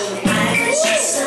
I was you.